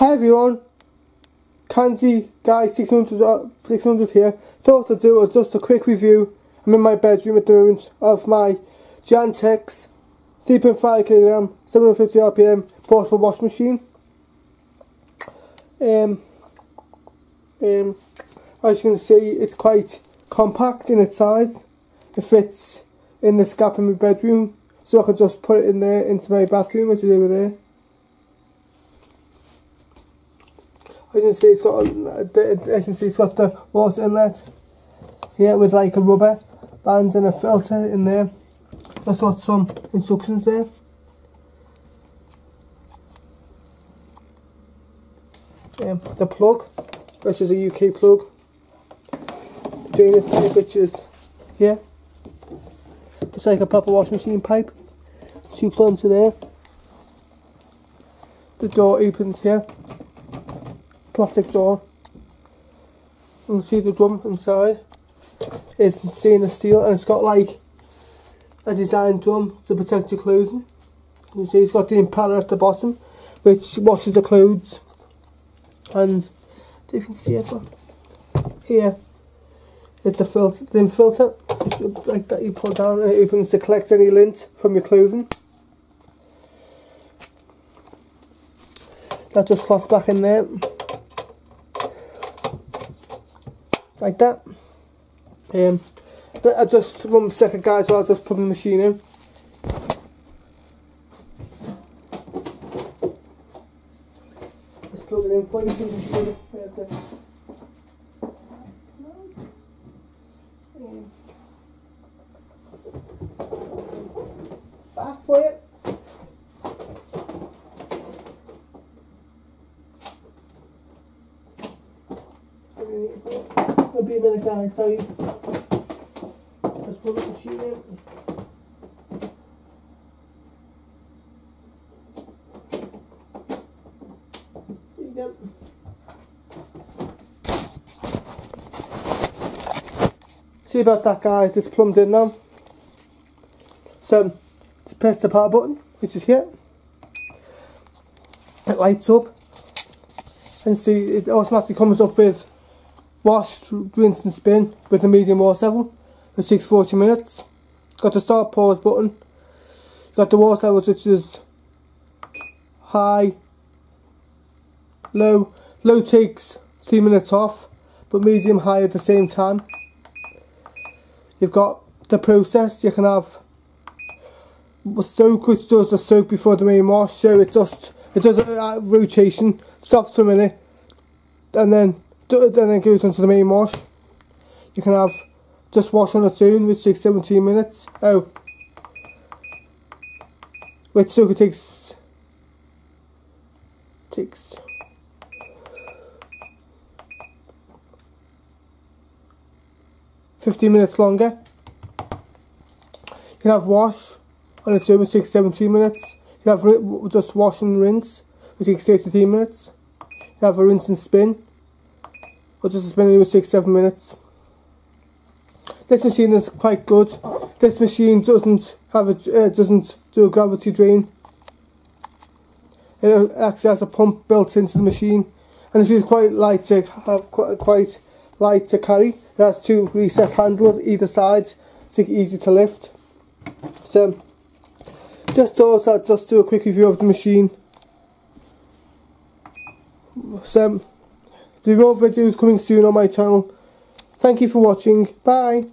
Hi everyone, Candy Guy 600, uh, 600 here. Thought to do a, just a quick review. I'm in my bedroom at the moment of my Giantex 3.5kg, 750 RPM portable wash machine. Um, um, as you can see, it's quite compact in its size. It fits in this gap in my bedroom, so I can just put it in there into my bathroom, which is over there. As you can see, it's got as you can see, it's got the water inlet here with like a rubber band and a filter in there. That's got some instructions there. Um, the plug, which is a UK plug. Drainage type, which is here. It's like a proper washing machine pipe. Shoots onto there. The door opens here plastic door. You can see the drum inside. It's stainless steel and it's got like a design drum to protect your clothing. You see it's got the impeller at the bottom which washes the clothes and you can see it here is the filter, the filter like that you put down and it opens to collect any lint from your clothing. That just slots back in there. Like that. Um, I just one second guys while I just put the machine in. It in you. Back for it. Be a minute so let's put the machine in. See about that guys, it's plumbed in now. So, to press the power button, which is here. It lights up. And see, it automatically comes up with wash, rinse and spin with a medium water level for 640 minutes. Got the start pause button. Got the water levels which is high, low. Low takes 3 minutes off, but medium high at the same time. You've got the process, you can have a soak which does the soak before the main wash, so it just it does a, a rotation, stops for a minute, and then Uh, then it goes into the main wash. You can have just wash on its own, which takes 17 minutes. Oh, which still takes takes fifteen minutes longer. You can have wash on its own, which takes 17 minutes. You have just wash and rinse, which takes 33 minutes. You have a rinse and spin, or just spending with six seven minutes. This machine is quite good. This machine doesn't have a uh, doesn't do a gravity drain. It actually has a pump built into the machine, and it is quite light to have quite, quite light to carry. It has two recessed handles either side, so easy to lift. So, just thought I'd just do a quick review of the machine. So. There more videos coming soon on my channel. Thank you for watching. Bye.